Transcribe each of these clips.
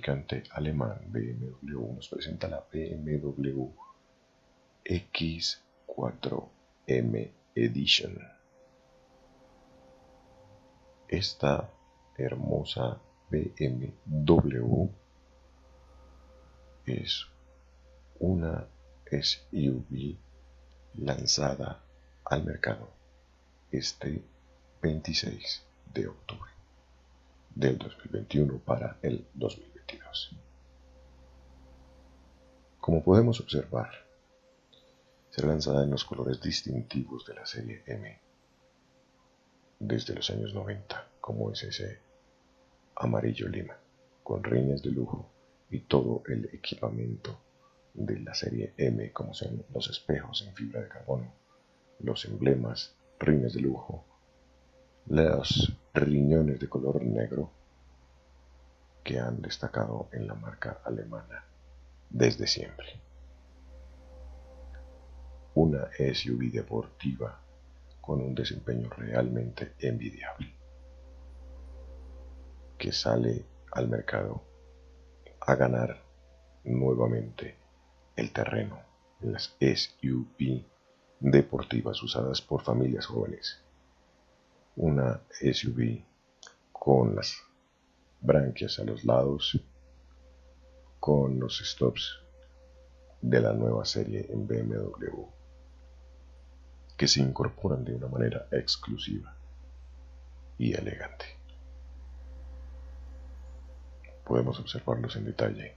fabricante alemán BMW nos presenta la BMW X4M Edition. Esta hermosa BMW es una SUV lanzada al mercado este 26 de octubre del 2021 para el 2022. Como podemos observar, será lanzada en los colores distintivos de la serie M desde los años 90, como es ese amarillo lima, con rines de lujo y todo el equipamiento de la serie M, como son los espejos en fibra de carbono, los emblemas, rines de lujo, los riñones de color negro que han destacado en la marca alemana desde siempre. Una SUV deportiva con un desempeño realmente envidiable, que sale al mercado a ganar nuevamente el terreno en las SUV deportivas usadas por familias jóvenes una SUV con las branquias a los lados, con los stops de la nueva serie en BMW, que se incorporan de una manera exclusiva y elegante. Podemos observarlos en detalle.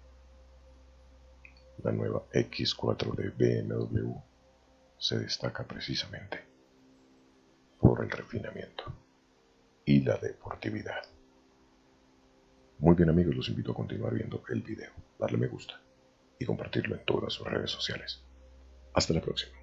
La nueva X4 de BMW se destaca precisamente por el refinamiento y la deportividad. Muy bien amigos, los invito a continuar viendo el video, darle me gusta y compartirlo en todas sus redes sociales. Hasta la próxima.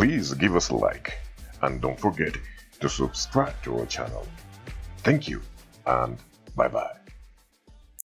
Please give us a like and don't forget to subscribe to our channel. Thank you and bye bye.